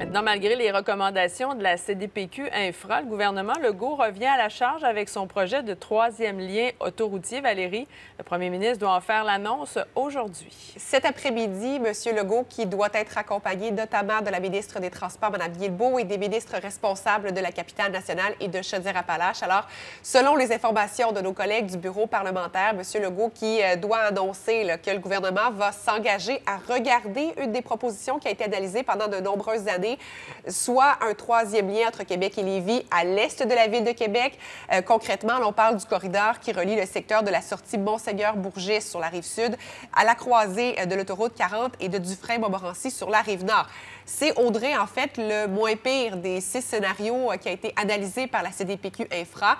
Maintenant, malgré les recommandations de la CDPQ Infra, le gouvernement Legault revient à la charge avec son projet de troisième lien autoroutier. Valérie, le premier ministre doit en faire l'annonce aujourd'hui. Cet après-midi, M. Legault, qui doit être accompagné notamment de la ministre des Transports, Mme Guilbeault, et des ministres responsables de la capitale nationale et de Chaudière-Appalaches. Alors, selon les informations de nos collègues du bureau parlementaire, M. Legault qui euh, doit annoncer que le gouvernement va s'engager à regarder une des propositions qui a été analysée pendant de nombreuses années soit un troisième lien entre Québec et Lévis à l'est de la ville de Québec. Euh, concrètement, on parle du corridor qui relie le secteur de la sortie Monseigneur-Bourget sur la rive sud à la croisée euh, de l'autoroute 40 et de Dufresne-Montmorency sur la rive nord. C'est, Audrey, en fait, le moins pire des six scénarios euh, qui a été analysé par la CDPQ Infra,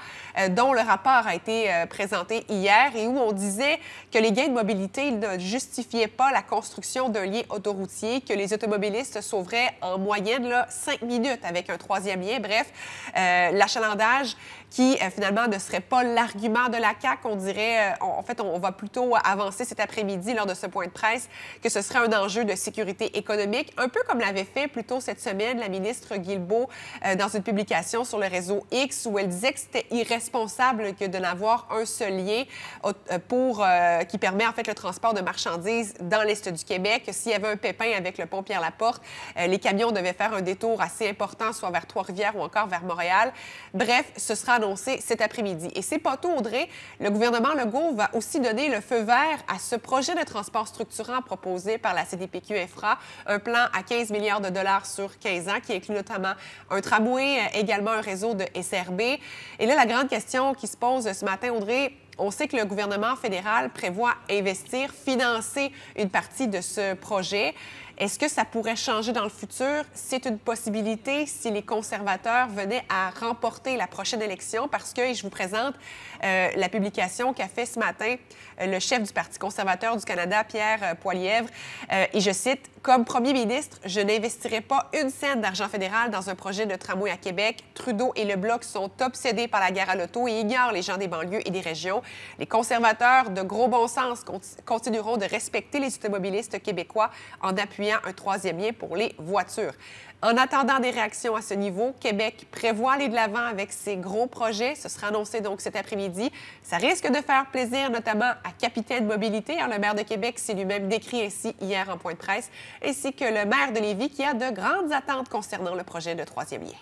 dont le rapport a été présenté hier et où on disait que les gains de mobilité ne justifiaient pas la construction d'un lien autoroutier, que les automobilistes sauveraient en moyenne là, cinq minutes avec un troisième lien. Bref, euh, l'achalandage qui euh, finalement ne serait pas l'argument de la CAQ. On dirait, euh, en fait, on, va plutôt avancer cet après-midi lors de ce point de presse que ce serait un enjeu de sécurité économique, un peu comme l'avait fait plus tôt cette semaine la ministre Guilbeault dans une publication sur le réseau X où elle disait que c'était irresponsable que de n'avoir un seul lien pour, qui permet en fait le transport de marchandises dans l'est du Québec. S'il y avait un pépin avec le pont Pierre-Laporte, les camions faire un détour assez important, soit vers Trois-Rivières ou encore vers Montréal. Bref, ce sera annoncé cet après-midi. Et c'est pas tout, Audrey. Le gouvernement Legault va aussi donner le feu vert à ce projet de transport structurant proposé par la CDPQ Infra, un plan à 15 milliards de dollars sur 15 ans qui inclut notamment un tramway, également un réseau de SRB. Et là, la grande question qui se pose ce matin, Audrey, on sait que le gouvernement fédéral prévoit investir, financer une partie de ce projet. Est-ce que ça pourrait changer dans le futur? C'est une possibilité si les conservateurs venaient à remporter la prochaine élection parce que, je vous présente euh, la publication qu'a fait ce matin euh, le chef du Parti conservateur du Canada, Pierre euh, Poilièvre. et je cite, Comme premier ministre, je n'investirai pas une scène d'argent fédéral dans un projet de tramway à Québec. Trudeau et le Bloc sont obsédés par la guerre à l'auto et ignorent les gens des banlieues et des régions. Les conservateurs de gros bon sens continueront de respecter les automobilistes québécois en appuyant un troisième lien pour les voitures. En attendant des réactions à ce niveau, Québec prévoit aller de l'avant avec ses gros projets. Ce sera annoncé donc cet après-midi. Ça risque de faire plaisir notamment à Capitaine Mobilité. le maire de Québec s'est lui-même décrit ainsi hier en point de presse, ainsi que le maire de Lévis qui a de grandes attentes concernant le projet de troisième lien.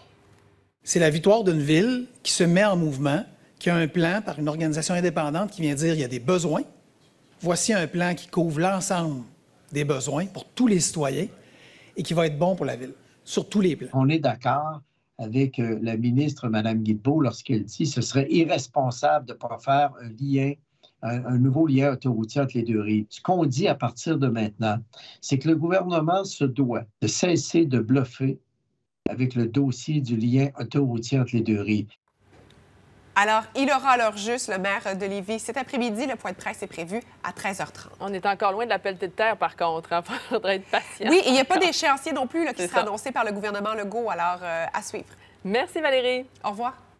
C'est la victoire d'une ville qui se met en mouvement, qui a un plan par une organisation indépendante qui vient dire il y a des besoins. Voici un plan qui couvre l'ensemble des besoins pour tous les citoyens et qui va être bon pour la ville, sur tous les plans. On est d'accord avec euh, la ministre, Mme Guilbeault, lorsqu'elle dit que ce serait irresponsable de ne pas faire un lien, un, nouveau lien autoroutier entre les deux rives. Ce qu'on dit à partir de maintenant, c'est que le gouvernement se doit de cesser de bluffer avec le dossier du lien autoroutier entre les deux rives. Alors, il aura l'heure juste, le maire de Lévis. Cet après-midi, le point de presse est prévu à 13h30. On est encore loin de la pelletée de terre, par contre. Il hein. faudrait être patient. Oui, il n'y a pas d'échéancier non plus qui sera annoncé par le gouvernement Legault. Alors, euh, à suivre. Merci, Valérie. Au revoir.